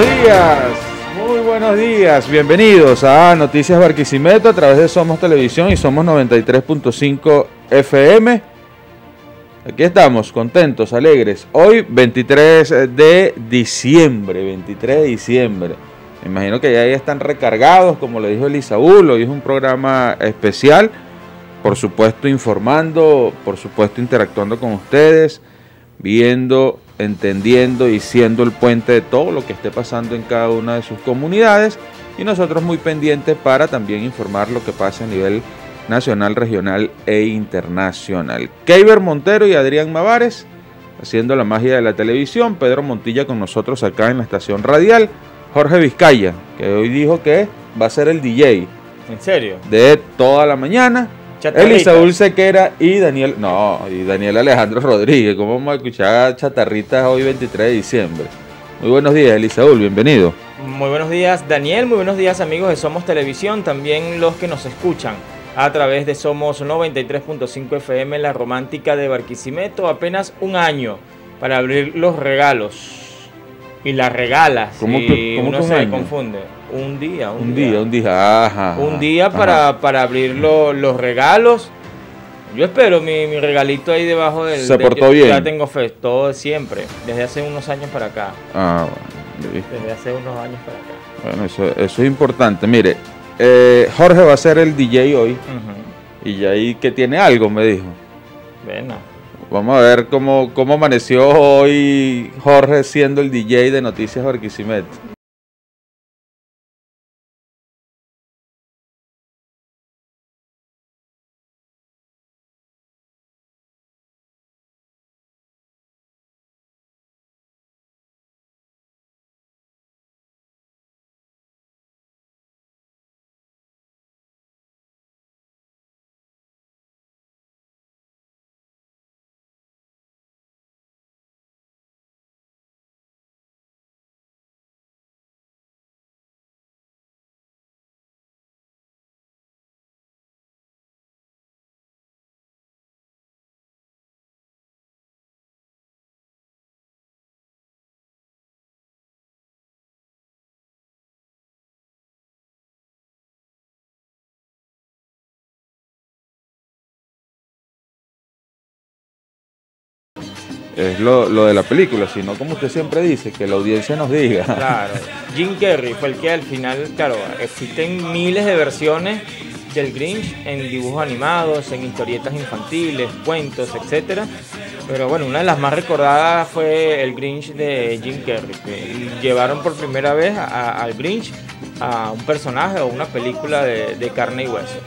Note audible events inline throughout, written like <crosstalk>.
días, muy buenos días, bienvenidos a Noticias Barquisimeto a través de Somos Televisión y Somos 93.5 FM. Aquí estamos, contentos, alegres. Hoy 23 de diciembre, 23 de diciembre. Me imagino que ya están recargados, como le dijo Elisaúl, hoy es un programa especial, por supuesto informando, por supuesto interactuando con ustedes, viendo entendiendo y siendo el puente de todo lo que esté pasando en cada una de sus comunidades y nosotros muy pendientes para también informar lo que pasa a nivel nacional, regional e internacional. Keiber Montero y Adrián Mavares haciendo la magia de la televisión, Pedro Montilla con nosotros acá en la estación radial, Jorge Vizcaya, que hoy dijo que va a ser el DJ. ¿En serio? De toda la mañana Elisaúl Sequera y Daniel, no, y Daniel Alejandro Rodríguez. ¿Cómo vamos a escuchar chatarritas hoy 23 de diciembre? Muy buenos días, Elisaúl, bienvenido. Muy buenos días, Daniel. Muy buenos días, amigos de Somos Televisión. También los que nos escuchan a través de Somos 93.5 FM, la romántica de Barquisimeto. Apenas un año para abrir los regalos. Y las regalas. ¿Cómo y cómo uno que un se año? confunde. Un día, un, Un día, un día, ajá. un día ajá. para, para abrir lo- los regalos. Yo espero mi, mi regalito ahí debajo del. Se de- portó yo bien. Ya tengo fe, todo siempre. Desde hace unos años para acá. Ah, bueno. Desde hace unos años para acá. Bueno, eso, eso es importante. Mire, eh, Jorge va a ser el DJ hoy Ujú. y ya ahí que tiene algo, me dijo. Bueno, Vamos a ver cómo, cómo amaneció hoy Jorge siendo el DJ de Noticias Barquisimeto. Es lo, lo de la película, sino como usted siempre dice, que la audiencia nos diga. claro. Jim Carrey fue el que al final, claro, existen miles de versiones del Grinch en dibujos animados, en historietas infantiles, cuentos, etcétera. Pero bueno, una de las más recordadas fue el Grinch de Jim Carrey, que llevaron por primera vez al Grinch a un personaje o una película de, de carne y hueso.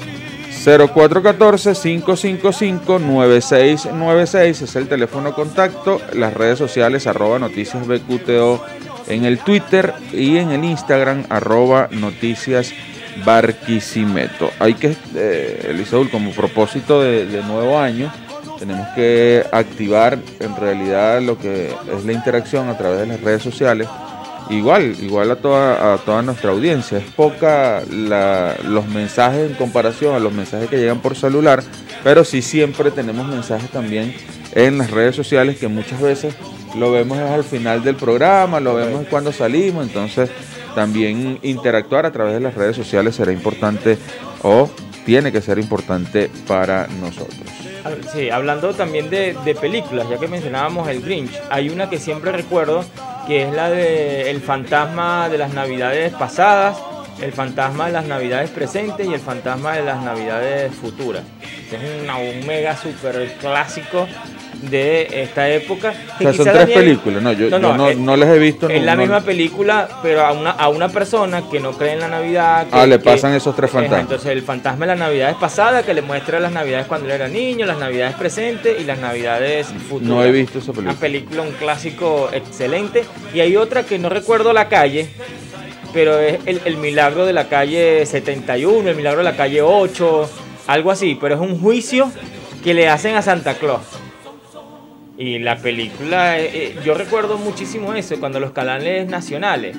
0414-555-9696 es el teléfono contacto, las redes sociales arroba noticias BQTO en el Twitter y en el Instagram arroba noticias Barquisimeto. Hay que, eh, Elisaúl, como propósito de, de nuevo año, tenemos que activar en realidad lo que es la interacción a través de las redes sociales. Igual, igual a toda, a toda nuestra audiencia. Es poca la- los mensajes en comparación a los mensajes que llegan por celular, pero sí siempre tenemos mensajes también en las redes sociales que muchas veces lo vemos al final del programa, lo vemos cuando salimos, entonces también interactuar a través de las redes sociales será importante o tiene que ser importante para nosotros. Sí, hablando también de, de películas, ya que mencionábamos el Grinch, hay una que siempre recuerdo que es la de El fantasma de las navidades pasadas, el fantasma de las navidades presentes y el fantasma de las navidades futuras. Es una- un mega super clásico de esta época. O sea, son tres Daniel- películas, no, yo yo no, es- no les he visto. es no- la no- misma película, pero a una, a una persona que no cree en la Navidad. que- Ah, le que- pasan esos tres fantasmas. Entonces, el fantasma de las Navidades pasadas, que le muestra las Navidades cuando él era niño, las Navidades presentes y las Navidades futuras. No he visto esa película. Una película, un clásico excelente. Y hay otra que no recuerdo la calle, pero es el, el milagro de la calle 71, el milagro de la calle 8, algo así. Pero es un juicio que le hacen a Santa Claus. Y la película, eh, eh, yo recuerdo muchísimo eso, cuando los canales nacionales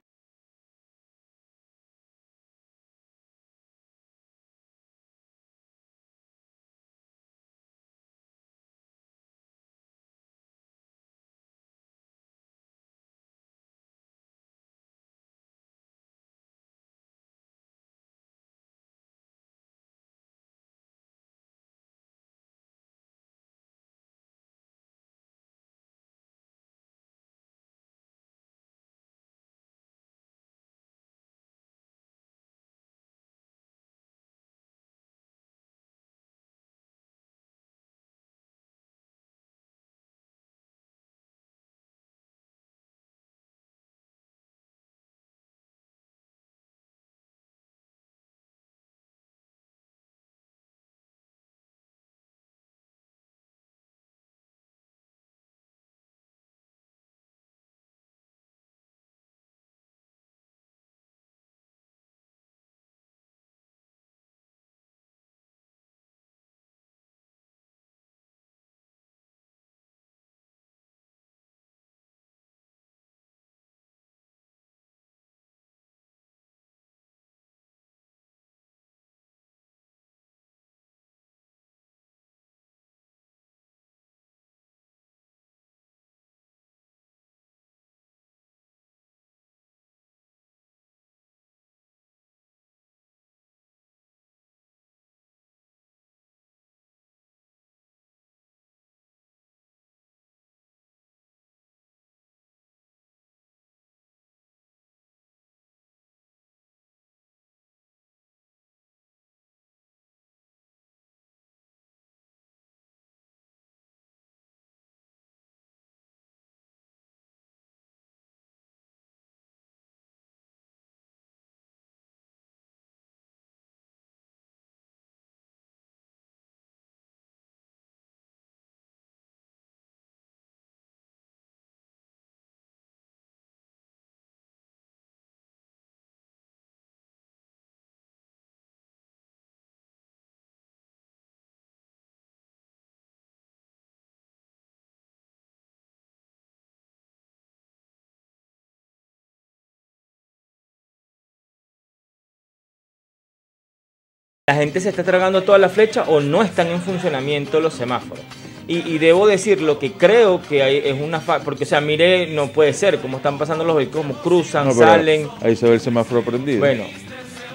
la gente se está tragando toda la flecha o no están en funcionamiento los semáforos. Y, debo decir lo que creo que hay, es una porque o sea, mire, no puede ser, como están pasando los vehículos, como cruzan, salen. Ahí se ve el semáforo prendido. Bueno,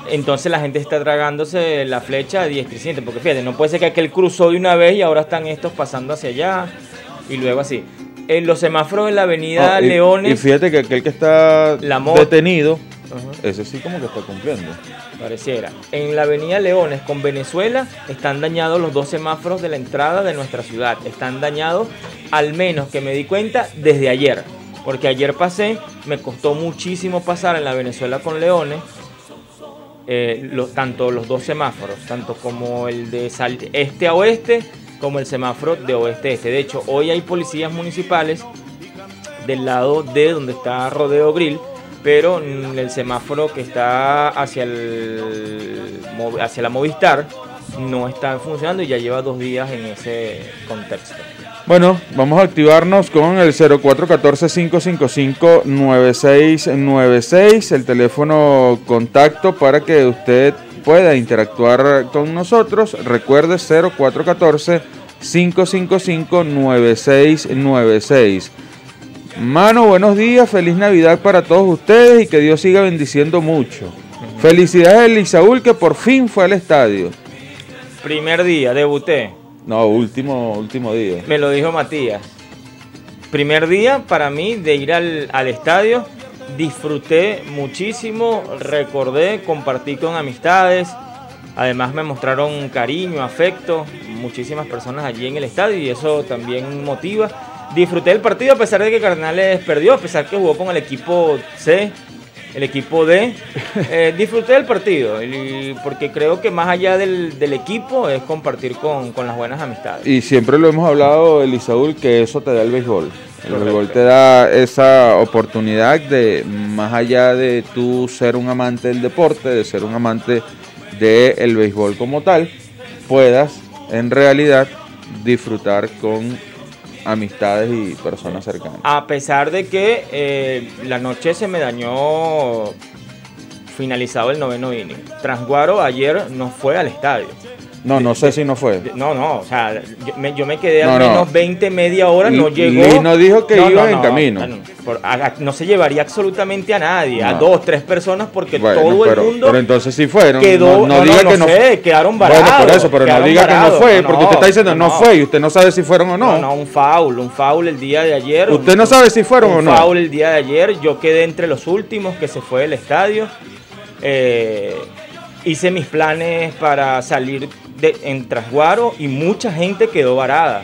entonces la gente está tragándose la flecha a diestra y porque fíjate, no puede ser que aquel cruzó de una vez y ahora están estos pasando hacia allá y luego así. En los semáforos en la avenida ah, Leones. Y fíjate que aquel que está detenido, ese sí como que está cumpliendo. Pareciera. En la avenida Leones con Venezuela están dañados los dos semáforos de la entrada de nuestra ciudad. Están dañados, al menos que me di cuenta, desde ayer. Porque ayer pasé, me costó muchísimo pasar en la Venezuela con Leones. Eh, tanto los dos semáforos, tanto como el de este a oeste, como el semáforo de oeste a este. De hecho, hoy hay policías municipales del lado de donde está Rodeo Grill pero el semáforo que está hacia, el, hacia la Movistar no está funcionando y ya lleva dos días en ese contexto. Bueno, vamos a activarnos con el 0414-555-9696, el teléfono contacto para que usted pueda interactuar con nosotros. Recuerde 0414-555-9696. Mano, buenos días, feliz Navidad para todos ustedes y que Dios siga bendiciendo mucho. Felicidades a Elisaúl que por fin fue al estadio. Primer día, debuté. No, último, último día. Me lo dijo Matías. Primer día para mí de ir al, al estadio. Disfruté muchísimo, recordé, compartí con amistades. Además me mostraron cariño, afecto, muchísimas personas allí en el estadio y eso también motiva disfruté el partido a pesar de que Cardenales perdió, a pesar que jugó con el equipo C, el equipo D. <laughs> Eh, disfruté del partido porque creo que más allá del, equipo es compartir con, las buenas amistades. Y siempre lo hemos hablado, Elisaúl, que eso te da el béisbol. El béisbol te da esa oportunidad de, más allá de tú ser un amante del deporte, de ser un amante del béisbol como tal, puedas en realidad disfrutar con amistades y personas cercanas. A pesar de que eh, la noche se me dañó finalizado el noveno inning. Transguaro ayer no fue al estadio. No, no sé si no fue. No, no, o sea, yo me, quedé al menos 20, media hora, no llegó. Y no dijo que iba en camino. No se llevaría absolutamente a nadie, a dos, tres personas, porque todo el mundo. Pero entonces sí fueron. Quedó, no, diga que no sé, quedaron varados. Bueno, por eso, pero no diga que no fue, porque usted está diciendo no, fue y usted no sabe si fueron o no. No, no, un foul, un foul el día de ayer. Usted no sabe si fueron o no. Un foul el día de ayer, yo quedé entre los últimos que se fue del estadio. Eh, hice mis planes para salir de, en Trasguaro y mucha gente quedó varada.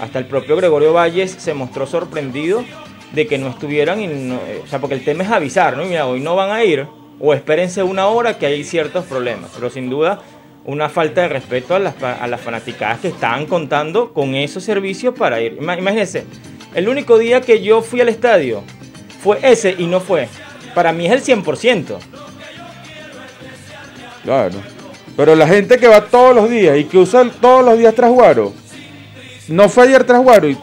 Hasta el propio Gregorio Valles se mostró sorprendido de que no estuvieran, y o sea, porque el tema es avisar, ¿no? Mira, hoy no van a ir, o espérense una hora que hay ciertos problemas, pero sin duda una falta de respeto a las, a las fanaticadas que estaban contando con esos servicios para ir. Imagínense, el único día que yo fui al estadio fue ese y no fue. Para mí es el 100%. Claro. Pero la gente que va todos los días y que usa todos los días Trasguaro, no fue ayer Trasguaro y...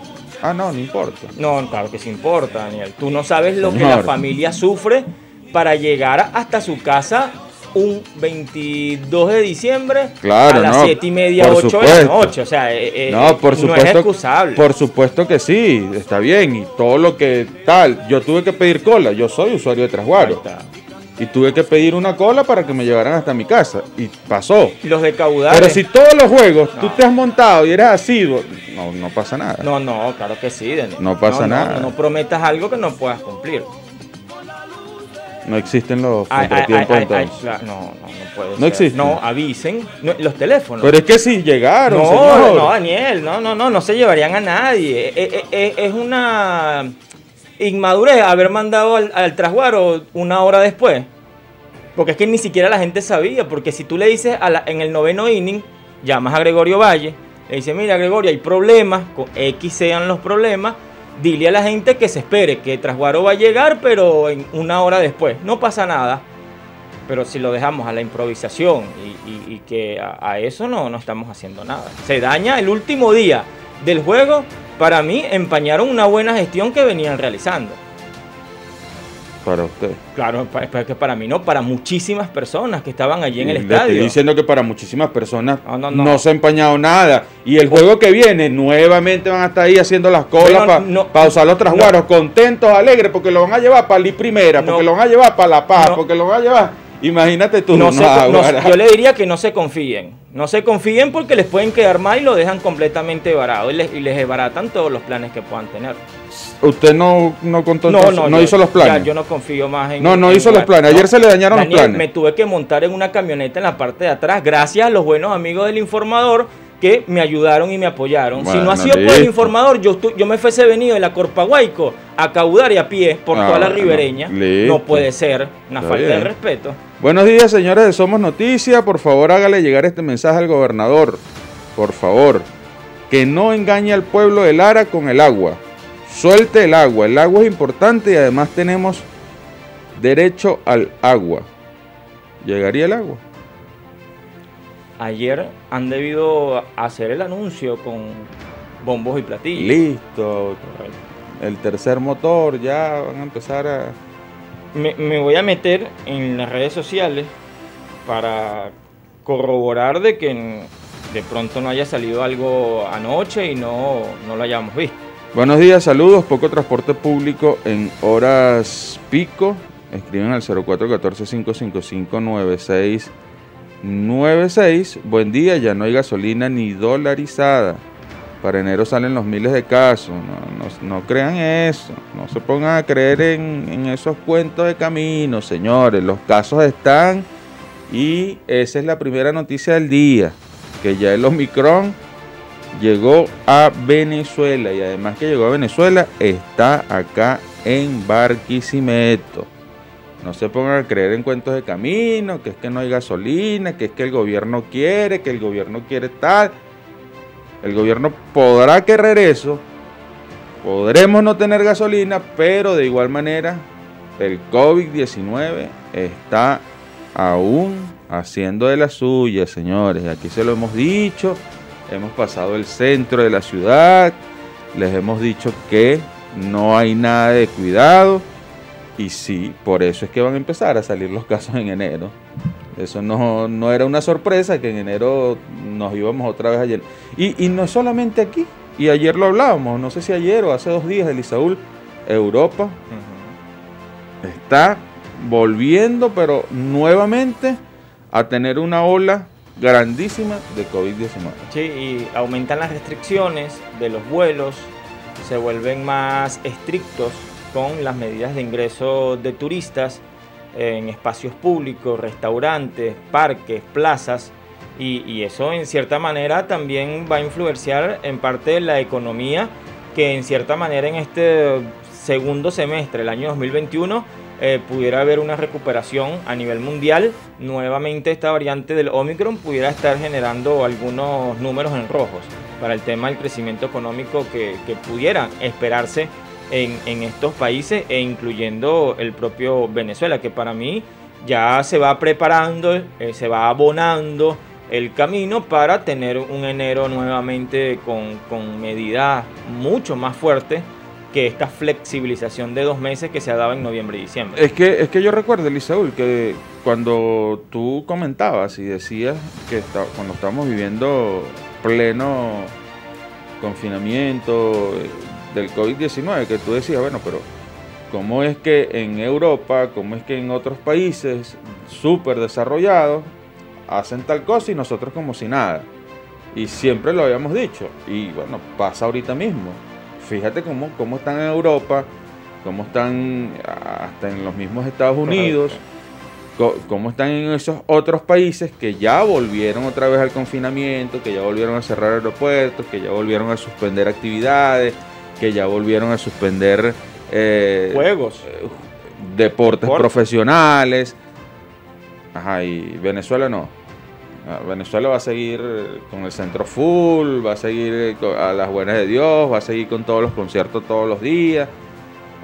Ah, no, no importa. No, claro que sí importa, Daniel. Tú no sabes lo que la familia sufre para llegar hasta su casa un 22 de diciembre claro, a las 7 y media, 8 de la noche. O sea, eh, eh, no, por supuesto, es excusable. Por supuesto que sí, está bien. Y todo lo que tal. Yo tuve que pedir cola. Yo soy usuario de Trasguaro. Y tuve que pedir una cola para que me llevaran hasta mi casa. Y pasó. Los de caudal. Pero si todos los juegos tú te has montado y eres así, no, no pasa nada. No, no, claro que sí, No pasa nada. No, prometas algo que no puedas cumplir. No existen los contratiempos entonces. no, no, no puede No existen. No, avisen. los teléfonos. Pero es que si llegaron, no, señor. No, Daniel, no, no, no, no se llevarían a nadie. Es, eh, eh, es una inmadurez haber mandado al, al trasguaro una hora después. Porque es que ni siquiera la gente sabía. Porque si tú le dices a en el noveno inning, llamas a Gregorio Valle, le dices, mira Gregorio, hay problemas, con X sean los problemas, dile a la gente que se espere, que Trasguaro va a llegar, pero en una hora después. No pasa nada. Pero si lo dejamos a la improvisación y, que a, a, eso no, no estamos haciendo nada. Se daña el último día del juego para mí empañaron una buena gestión que venían realizando. Para usted. Claro, pa- es que para mí no, para muchísimas personas que estaban allí en el Le Estoy estadio. diciendo que para muchísimas personas No, no, no, no. se ha empañado nada. Y el juego que viene, nuevamente van a estar ahí haciendo las colas para usar los trasguaros, contentos, alegres, porque lo van a llevar para la primera, porque lo van a llevar para La Paz, porque lo van a llevar. Imagínate tú, no se- no, no- Guara. yo le diría que no se confíen. No se confíen porque les pueden quedar mal y lo dejan completamente varado y les, y les desbaratan todos los planes que puedan tener. Usted no, no contó, No, no, no yo- hizo los planes. ya, yo no confío más en. No, no en hizo los planes. Ayer se le dañaron los Daniel, planes. Me tuve que montar en una camioneta en la parte de atrás, gracias a los buenos amigos del informador que me ayudaron y me apoyaron. si no ha sido por el informador, yo, yo me fuese venido de la Corpaguayco a caudar y a pie por Ah, toda la bueno, ribereña. No puede ser una Está falta de respeto. Buenos días, señores de Somos Noticias. Por favor, hágale llegar este mensaje al gobernador. Por favor, que no engañe al pueblo de Lara con el agua. Suelte el agua. El agua es importante y además tenemos derecho al agua. ¿Llegaría el agua? Ayer han debido hacer el anuncio con bombos y platillos. Listo. El tercer motor, ya van a empezar a... Me, me voy a meter en las redes sociales para corroborar de que de pronto no haya salido algo anoche y no, no lo hayamos visto. Buenos días, saludos. Poco transporte público en horas pico. Escriben al 0414-555-9696. Buen día, ya no hay gasolina ni dolarizada. Para enero salen los miles de casos. No, no- no crean eso. No se pongan a creer en, en esos cuentos de camino, señores. Los casos están y esa es la primera noticia del día. Que ya el Omicron llegó a Venezuela y además que llegó a Venezuela está acá en Barquisimeto. No se pongan a creer en cuentos de camino, que es que no hay gasolina, que es que el gobierno quiere, que el gobierno quiere tal. El gobierno podrá querer eso, podremos no tener gasolina, pero de igual manera el COVID-19 está aún haciendo de la suya, señores. Aquí se lo hemos dicho, hemos pasado el centro de la ciudad, les hemos dicho que no hay nada de cuidado y sí, por eso es que van a empezar a salir los <laughs> casos en enero. Eso no, no era una sorpresa que en enero nos íbamos otra vez ayer. Y, y no solamente aquí, y ayer lo hablábamos, no sé si ayer o hace dos días, Elisaúl, Europa está volviendo, pero nuevamente a tener una ola grandísima de COVID-19. Sí, y aumentan las restricciones de los vuelos, se vuelven más estrictos con las medidas de ingreso de turistas en espacios públicos, restaurantes, parques, plazas, y, y eso en cierta manera también va a influenciar en parte la economía, que en cierta manera en este segundo semestre, el año 2021, eh, pudiera haber una recuperación a nivel mundial. Nuevamente esta variante del Omicron pudiera estar generando algunos números en rojos para el tema del crecimiento económico que, que pudiera esperarse en, en estos países e incluyendo el propio Venezuela, que para mí ya se va preparando, eh, se va abonando el camino para tener un enero nuevamente con, con medidas mucho más fuertes que esta flexibilización de dos meses que se ha dado en noviembre y diciembre. Es que, es que yo recuerdo, Elisaúl, que cuando tú comentabas y decías que cuando estábamos viviendo pleno confinamiento del COVID-19, que tú decías, bueno, pero ¿cómo es que en Europa, cómo es que en otros países súper desarrollados hacen tal cosa y nosotros como si nada? Y siempre lo habíamos dicho. Y bueno, pasa ahorita mismo. Fíjate cómo, cómo están en Europa, cómo están hasta en los mismos Estados Unidos, cómo están en esos otros países que ya volvieron otra vez al confinamiento, que ya volvieron a cerrar aeropuertos, que ya volvieron a suspender actividades, que ya volvieron a suspender eh, Juegos. eh, deportes Deporte. profesionales. Ajá, y Venezuela no. Ah, Venezuela va a seguir con el centro full, va a seguir co- a las buenas de Dios, va a seguir con todos los conciertos todos los días.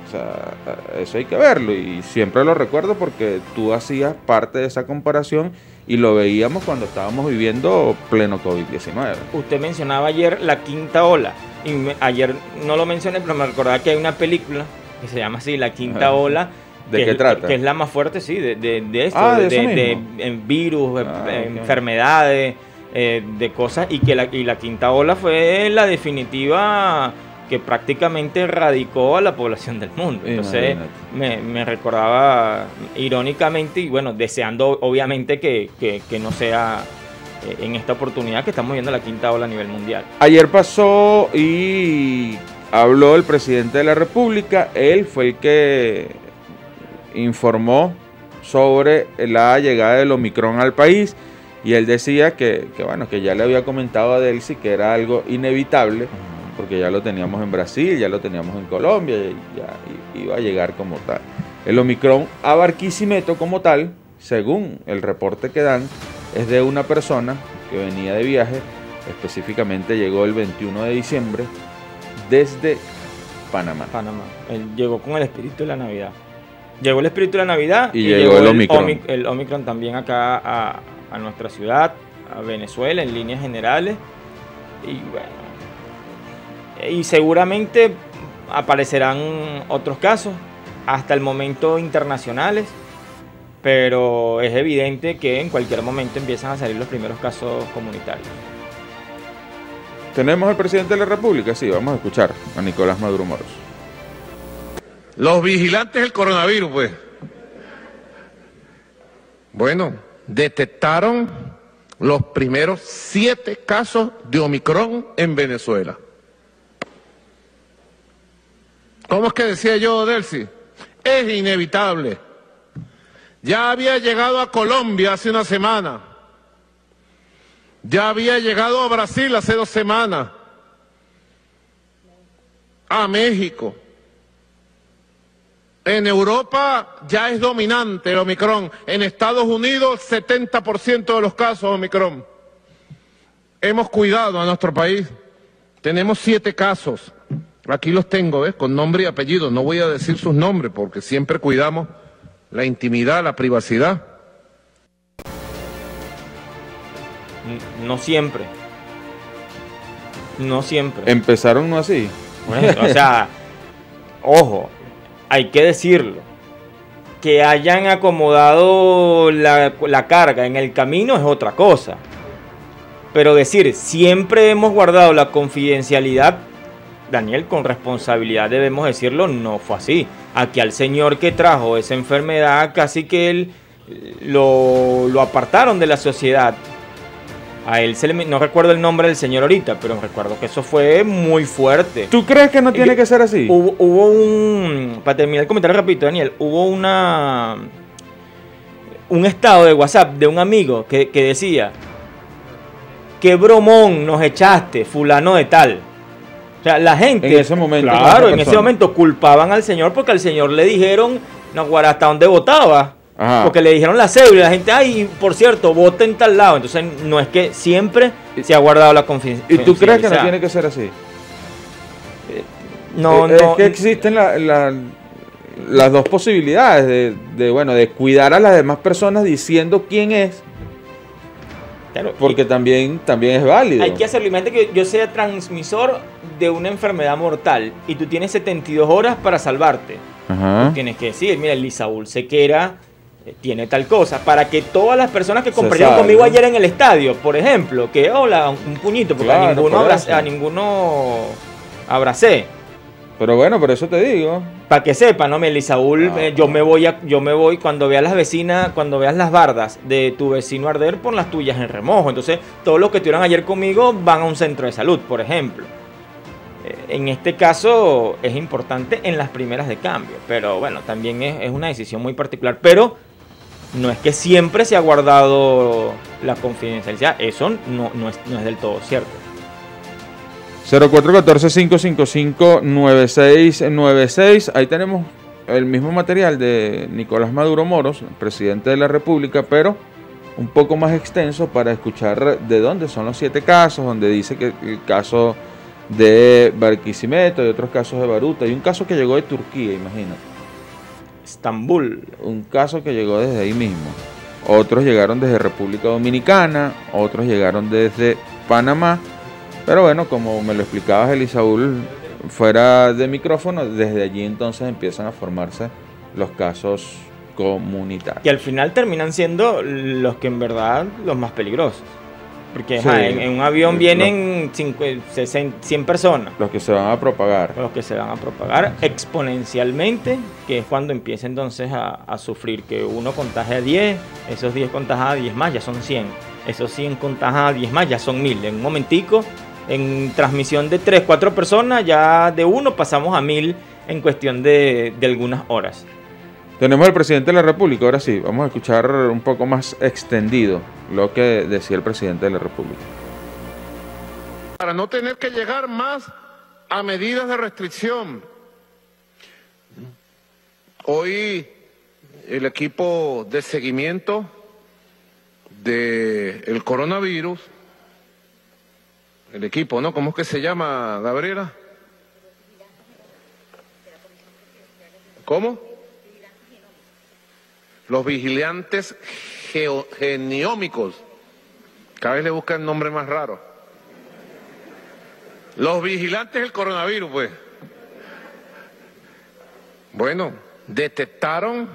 O sea, eso hay que verlo y siempre lo recuerdo porque tú hacías parte de esa comparación y lo veíamos cuando estábamos viviendo pleno COVID-19. Usted mencionaba ayer la quinta ola. Y me- ayer no lo mencioné, pero me recordaba que hay una película que se llama así, La Quinta Ajá. Ola, ¿De que qué es, trata? Que es la más fuerte, sí, de, de, de esto, Ah, de, de virus, Ah, enfermedades, eh, de cosas, y que la, y la quinta ola fue la definitiva que prácticamente erradicó a la población del mundo. Entonces me, me recordaba irónicamente y bueno, deseando obviamente que, que- que no sea eh, en esta oportunidad que estamos viendo la quinta ola a nivel mundial. Ayer pasó y habló el presidente de la República. Él fue el que informó sobre la llegada del Omicron al país. Y él decía que, que, bueno, que ya le había comentado a Delcy que era algo inevitable, porque ya lo teníamos en Brasil, ya lo teníamos en Colombia, ya iba a llegar como tal. El Omicron a Barquisimeto como tal, según el reporte que dan, es de una persona que venía de viaje, específicamente llegó el 21 de diciembre desde Panamá. Panamá. Él llegó con el espíritu de la Navidad. Llegó el espíritu de la Navidad Y llegó el Omicron. Omi- el Omicron también acá a, a nuestra ciudad, a Venezuela en líneas generales. Y bueno. Y seguramente aparecerán otros casos, hasta el momento internacionales. Pero es evidente que en cualquier momento empiezan a salir los primeros casos comunitarios. ¿Tenemos al presidente de la República? Sí, vamos a escuchar a Nicolás Maduro Moros. Los vigilantes del coronavirus, pues. Bueno, detectaron los primeros siete casos de Omicron en Venezuela. ¿Cómo es que decía yo, Delcy? Es inevitable. Ya había llegado a Colombia hace una semana. Ya había llegado a Brasil hace dos semanas. A México. En Europa ya es dominante el Omicron. En Estados Unidos, 70% de los casos Omicron. Hemos cuidado a nuestro país. Tenemos siete casos. Aquí los tengo, ¿ves? Con nombre y apellido. No voy a decir sus nombres porque siempre cuidamos la intimidad, la privacidad. No siempre. No siempre. Empezaron no así. Bueno, o sea, <laughs> ojo, hay que decirlo. Que hayan acomodado la, la carga en el camino es otra cosa. Pero decir, siempre hemos guardado la confidencialidad, Daniel, con responsabilidad debemos decirlo, no fue así. Aquí al señor que trajo esa enfermedad, casi que él eh, lo, lo apartaron de la sociedad. A él se le, no recuerdo el nombre del señor ahorita, pero recuerdo que eso fue muy fuerte. ¿Tú crees que no tiene que- que ser así? Hubo, hubo un. Para terminar el comentario, repito, Daniel. Hubo una. Un estado de WhatsApp de un amigo que, que decía: Qué bromón nos echaste, fulano de tal. O sea, la gente. En ese momento, Claro, en ese momento culpaban al señor porque al señor le dijeron: No, guarda, ¿hasta dónde votaba? Ajá. Porque le dijeron la cédula y la gente, ay, por cierto, vota en tal lado. Entonces, no es que siempre se ha guardado la confianza. ¿Y tú crees que no tiene que ser así? No, Eh, no. Es que existen la- la- las dos posibilidades de, de, bueno, de cuidar a las demás personas diciendo quién es, Claro, porque también, también es válido. Hay que hacerlo. Imagínate que yo sea transmisor de una enfermedad mortal y tú tienes 72 horas para salvarte. Ajá. Tienes que decir, mira, Lisaúl Sequera eh, tiene tal cosa. Para que todas las personas que compartieron conmigo ayer en el estadio, por ejemplo, que hola, un puñito, porque ninguno por a ninguno abracé. Pero bueno, por eso te digo. Para que sepan, ¿no? Mi Lisaúl, Ah. eh, yo me voy a, yo me voy cuando veas las vecinas, cuando veas las bardas de tu vecino arder, pon las tuyas en remojo. Entonces, todos los que estuvieron ayer conmigo van a un centro de salud, por ejemplo. Eh, En este caso es importante en las primeras de cambio, pero bueno, también es, es una decisión muy particular. Pero no es que siempre se ha guardado la confidencialidad, eso no, no, es, no es del todo cierto. 0414-555-9696. Ahí tenemos el mismo material de Nicolás Maduro Moros, presidente de la República, pero un poco más extenso para escuchar de dónde son los siete casos, donde dice que el caso de Barquisimeto y otros casos de Baruta, y un caso que llegó de Turquía, imagínate. Estambul, un caso que llegó desde ahí mismo. Otros llegaron desde República Dominicana, otros llegaron desde Panamá. Pero bueno, como me lo explicabas Elisaúl fuera de micrófono, desde allí entonces empiezan a formarse los casos comunitarios. Y al final terminan siendo los que en verdad los más peligrosos. Porque ajá, en, en un avión Los- vienen 50, 60, 100 personas. Los que se van a propagar. Los que se van a propagar exponencialmente, que es cuando empieza entonces a, a sufrir que uno contagia a 10, esos 10 contagian a 10 más, ya son 100. Esos 100 contagian a 10 más, ya son 1000. En un momentico, en transmisión de 3, 4 personas, ya de uno pasamos a 1000 en cuestión de, de algunas horas. Tenemos al presidente de la República, ahora sí, vamos a escuchar un poco más extendido lo que decía el presidente de la República. Para no tener que llegar más a medidas de restricción. Hoy el equipo de seguimiento del coronavirus, el equipo, ¿no? ¿Cómo es que se llama, Gabriela? ¿Cómo? Los vigilantes geo- geniómicos. Cada vez le buscan nombre más raro. Los vigilantes del coronavirus, pues. Bueno, detectaron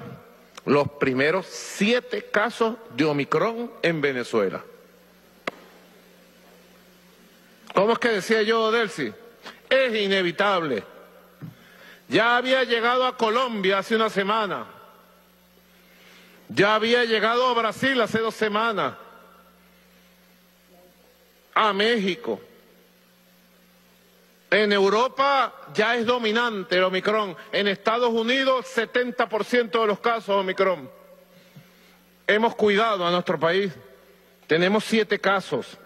los primeros siete casos de Omicron en Venezuela. ¿Cómo es que decía yo, Delcy? Es inevitable. Ya había llegado a Colombia hace una semana. Ya había llegado a Brasil hace dos semanas. A México. En Europa ya es dominante el Omicron. En Estados Unidos, 70% de los casos Omicron. Hemos cuidado a nuestro país. Tenemos siete casos.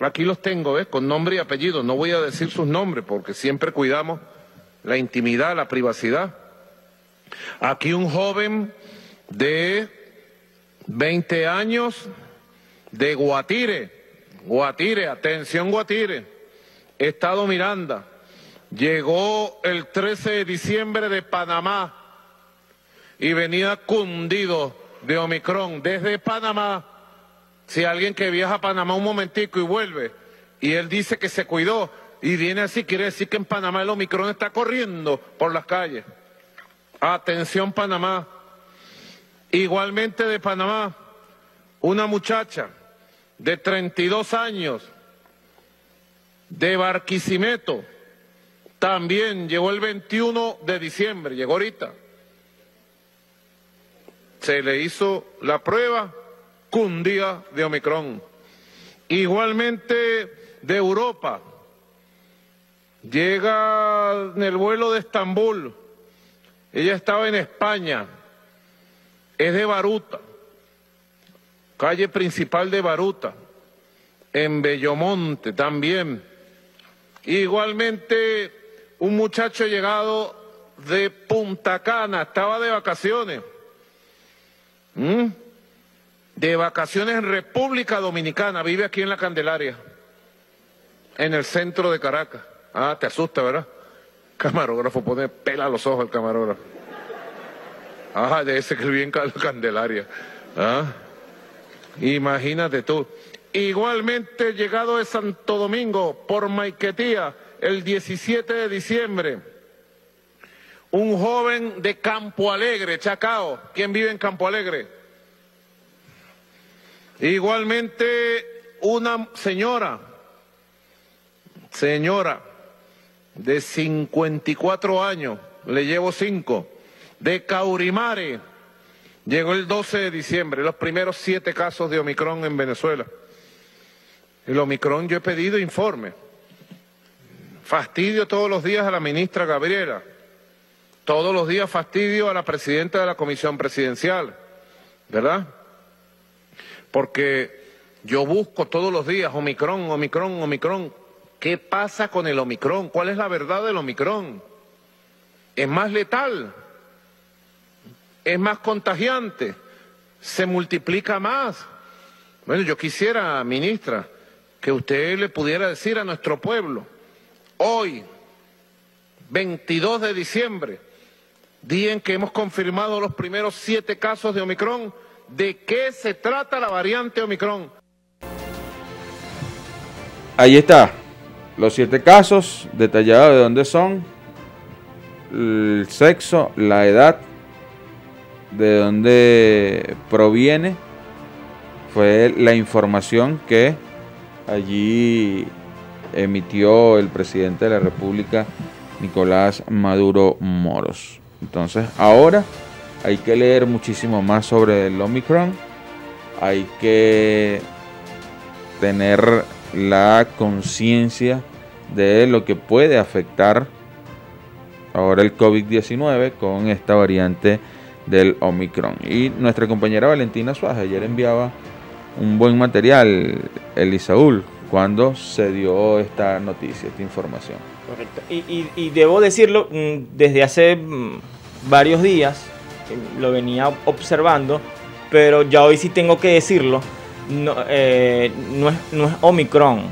Aquí los tengo, ¿ves? Con nombre y apellido. No voy a decir sus nombres porque siempre cuidamos la intimidad, la privacidad. Aquí un joven de 20 años de Guatire. Guatire, atención Guatire. Estado Miranda. Llegó el 13 de diciembre de Panamá y venía cundido de Omicron desde Panamá. Si alguien que viaja a Panamá un momentico y vuelve y él dice que se cuidó y viene así, quiere decir que en Panamá el Omicron está corriendo por las calles. Atención Panamá. Igualmente de Panamá, una muchacha de 32 años de Barquisimeto, también llegó el 21 de diciembre, llegó ahorita. Se le hizo la prueba cundía de Omicron. Igualmente de Europa, llega en el vuelo de Estambul, ella estaba en España, es de Baruta, calle principal de Baruta, en Bellomonte también. Igualmente, un muchacho llegado de Punta Cana, estaba de vacaciones. ¿Mm? De vacaciones en República Dominicana, vive aquí en la Candelaria, en el centro de Caracas. Ah, te asusta, ¿verdad? Camarógrafo, pone pela a los ojos el camarógrafo. Ah, de ese que vive en la Candelaria. Ah, imagínate tú. Igualmente llegado de Santo Domingo por Maiquetía el 17 de diciembre. Un joven de Campo Alegre, Chacao. ¿Quién vive en Campo Alegre? Igualmente una señora, señora de 54 años, le llevo cinco, de Caurimare. Llegó el 12 de diciembre, los primeros siete casos de Omicron en Venezuela. El Omicron yo he pedido informe. Fastidio todos los días a la ministra Gabriela. Todos los días fastidio a la presidenta de la comisión presidencial. ¿Verdad? Porque yo busco todos los días Omicron, Omicron, Omicron. ¿Qué pasa con el Omicron? ¿Cuál es la verdad del Omicron? ¿Es más letal? ¿Es más contagiante? ¿Se multiplica más? Bueno, yo quisiera, ministra, que usted le pudiera decir a nuestro pueblo, hoy, 22 de diciembre, día en que hemos confirmado los primeros siete casos de Omicron, ¿de qué se trata la variante Omicron? Ahí está. Los siete casos, detallados de dónde son, el sexo, la edad de dónde proviene fue la información que allí emitió el presidente de la República, Nicolás Maduro Moros. Entonces, ahora hay que leer muchísimo más sobre el Omicron, hay que tener la conciencia de lo que puede afectar ahora el COVID-19 con esta variante del Omicron. Y nuestra compañera Valentina Suárez ayer enviaba un buen material, Elisaúl, cuando se dio esta noticia, esta información. Correcto. Y, debo decirlo, mm, desde hace mm, varios días lo venía observando, pero ya hoy sí tengo que decirlo, no, eh, es, Omicron,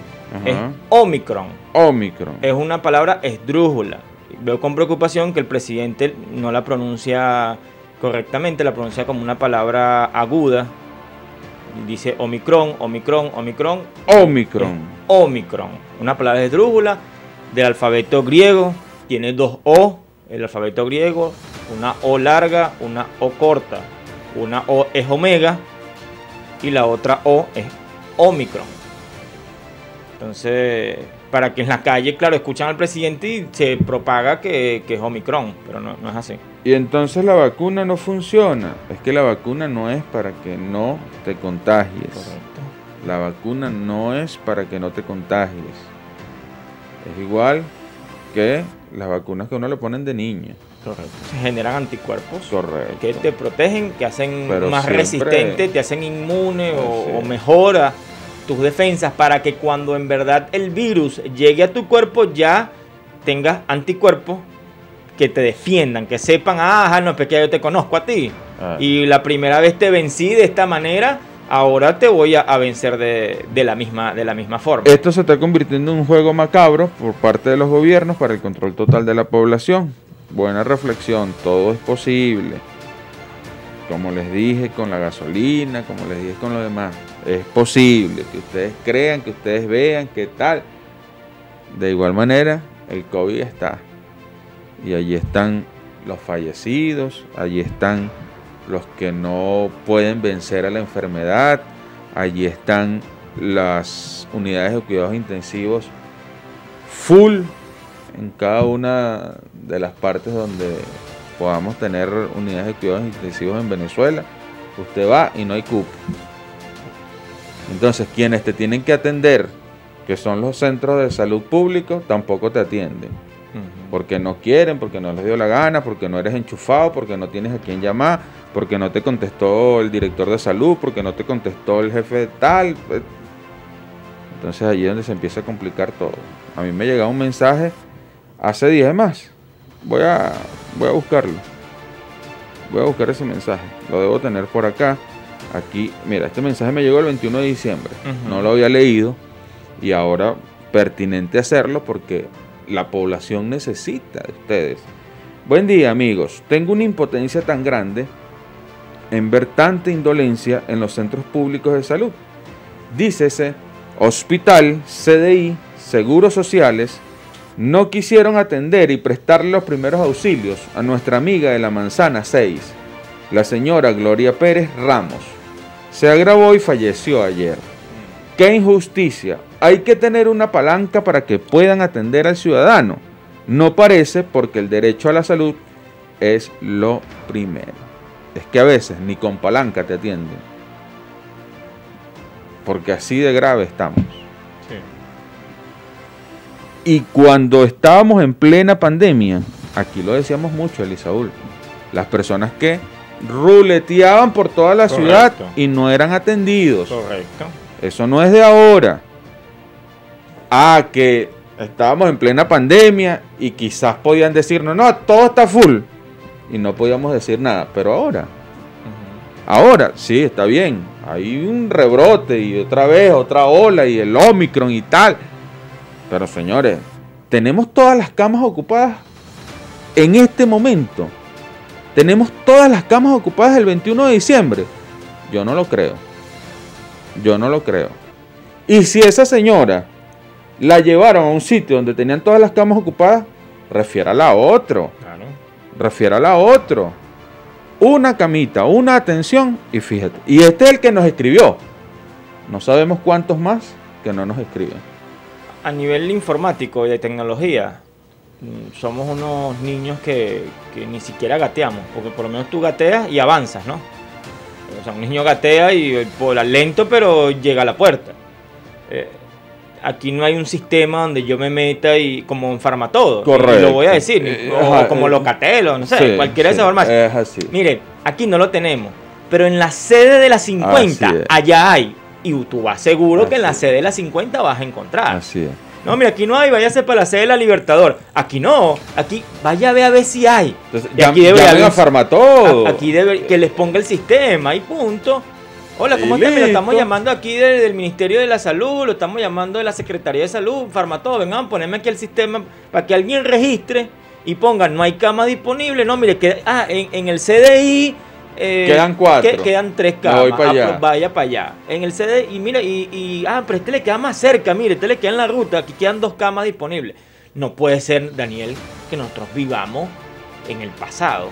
es Omicron. Omicron. Es una palabra esdrújula. Veo con preocupación que el presidente no la pronuncia correctamente, la pronuncia como una palabra aguda. Dice Omicron, Omicron, Omicron. Omicron. Omicron. Una palabra esdrújula del alfabeto griego. Tiene dos O, el alfabeto griego. Una O larga, una O corta. Una O es omega y la otra O es Omicron. Entonces, para que en la calle, claro, escuchan al presidente y se propaga que, es Omicron, pero no, es así. Y entonces la vacuna no funciona. Es que la vacuna no es para que no te contagies. Correcto. La vacuna no es para que no te contagies. Es igual que las vacunas que uno le ponen de niño. Correcto. Se generan anticuerpos Correcto. que te protegen, que hacen más resistente, te hacen inmune o, o, mejora tus defensas para que cuando en verdad el virus llegue a tu cuerpo ya tengas anticuerpos que te defiendan, que sepan, ah, no, es que yo te conozco a ti. Ah. Y la primera vez te vencí de esta manera, ahora te voy a, vencer de, de, la misma, de la misma forma. Esto se está convirtiendo en un juego macabro por parte de los gobiernos para el control total de la población. Buena reflexión, todo es posible. Como les dije con la gasolina, como les dije con lo demás, es posible que ustedes crean, que ustedes vean, que tal. De igual manera, el COVID está. Y allí están los fallecidos, allí están los que no pueden vencer a la enfermedad, allí están las unidades de cuidados intensivos full en cada una de las partes donde podamos tener unidades de cuidados intensivos en Venezuela, usted va y no hay cupo. Entonces, quienes te tienen que atender, que son los centros de salud públicos, tampoco te atienden. Porque no quieren, porque no les dio la gana, porque no eres enchufado, porque no tienes a quién llamar, porque no te contestó el director de salud, porque no te contestó el jefe de tal. Entonces allí es donde se empieza a complicar todo. A mí me llegado un mensaje hace días más Voy a, voy a buscarlo. Voy a buscar ese mensaje. Lo debo tener por acá. Aquí, mira, este mensaje me llegó el 21 de diciembre. No lo había leído. Y ahora pertinente hacerlo porque la población necesita de ustedes. Buen día amigos. Tengo una impotencia tan grande en ver tanta indolencia en los centros públicos de salud. Dícese hospital, CDI, seguros sociales, no quisieron atender y prestarle los primeros auxilios a nuestra amiga de la manzana 6, la señora Gloria Pérez Ramos. Se agravó y falleció ayer. ¡Qué injusticia! Hay que tener una palanca para que puedan atender al ciudadano. No parece porque el derecho a la salud es lo primero. Es que a veces ni con palanca te atienden. Porque así de grave estamos. Y cuando estábamos en plena pandemia, aquí lo decíamos mucho, Elisaúl, las personas que ruleteaban por toda la ciudad y no eran atendidos. Correcto. Eso no es de ahora. Ah, que estábamos en plena pandemia y quizás podían decirnos, no, todo está full. Y no podíamos decir nada. Pero ahora, ahora, sí, está bien. Hay un rebrote y otra vez, otra ola y el Omicron y tal. Pero señores, tenemos todas las camas ocupadas en este momento. Tenemos todas las camas ocupadas el 21 de diciembre. Yo no lo creo. Yo no lo creo. Y si esa señora la llevaron a un sitio donde tenían todas las camas ocupadas, refiérala a otro. Claro. Refiérala a otro. una camita, una atención y fíjate. Y este es el que nos escribió. No sabemos cuántos más que no nos escriben. A nivel informático y de tecnología, mm, somos unos niños que, que ni siquiera gateamos, porque por lo menos tú gateas y avanzas, ¿no? O sea, un niño gatea y vola lento, pero llega a la puerta. Eh, aquí no hay un sistema donde yo me meta y como en Farmatodo. Correcto. Y lo voy a decir. Eh, o ajá, como eh, Locatelo, no sé, sí, cualquiera de esas farmacias. es así. Mire, aquí no lo tenemos. Pero en la sede de la 50, Así es. allá hay. Y tú vas seguro que en la sede de la 50 vas a encontrar. Así es. No, mira, aquí no hay, váyase para la sede de la Libertador. Aquí no, aquí vaya a ver a ver si hay. Entonces, Y aquí debe haber a Aquí debe que les ponga el sistema y punto. Hola, ¿cómo? Mira, Lo estamos llamando aquí de- del Ministerio de la Salud, lo estamos llamando de la Secretaría de Salud, Farmatodo. Vengan, ponerme aquí el sistema para que alguien registre y pongan, no hay cama disponible. No, mire, que, ah, en, en el CDI. Eh, Quedan cuatro. que- quedan tres camas. voy Ah, allá. pues vaya para allá. En el CDI, y mira, y, y, ah, pero este le queda más cerca, mire, este le queda en la ruta, aquí quedan dos camas disponibles. No puede ser, Daniel, que nosotros vivamos en el pasado.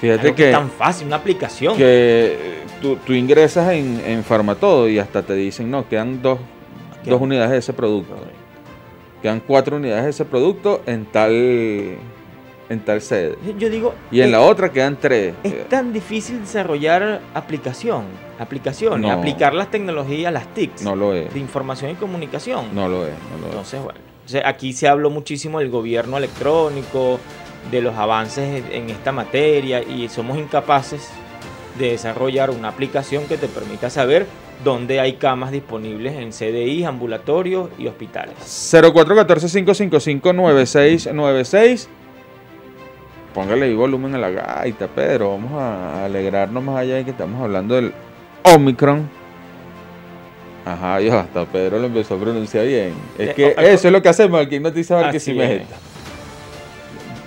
Fíjate que es tan fácil, una aplicación. que eh, tú, tú ingresas en, en Farmatodo y hasta te dicen, no, quedan dos, dos unidades de ese producto. Quedan cuatro unidades de ese producto en tal, en tal sede. Yo digo, Y en es, la otra quedan tres. es tan difícil desarrollar aplicación, aplicaciones, No. aplicar las tecnologías, las TICs No lo es. de información y comunicación. No lo es. No lo es. Entonces, bueno, entonces, aquí se habló muchísimo del gobierno electrónico, de los avances en- esta materia y somos incapaces de desarrollar una aplicación que te permita saber dónde hay camas disponibles en CDI, ambulatorios y hospitales. 0414-555-9696. Póngale ahí volumen a la gaita, Pedro. Vamos a alegrarnos más allá de que estamos hablando del Omicron. Ajá, y hasta Pedro lo empezó a pronunciar bien. Es que eso es lo que hacemos aquí en Noticias Así Barquisimeto.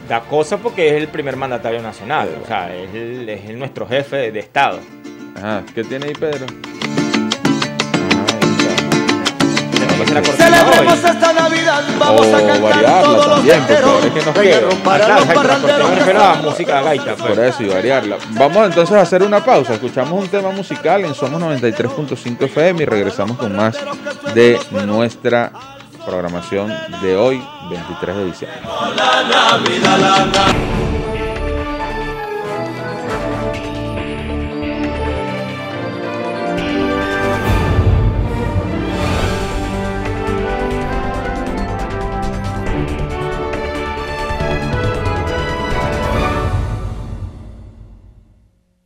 Da cosa porque es el primer mandatario nacional, o sea, es, el- es el- nuestro jefe de, de Estado. Ajá, ¿qué tiene ahí Pedro? Que hacer la cortina Celebremos hoy. esta Navidad, vamos O a cantar variarla todos los también, es que nos queda. Música gaita. pues. Por eso y variarla. Vamos entonces a hacer una pausa. Escuchamos un tema musical en Somos 93.5 FM y regresamos con más de nuestra programación de hoy, 23 de diciembre. La Navidad, la Navidad.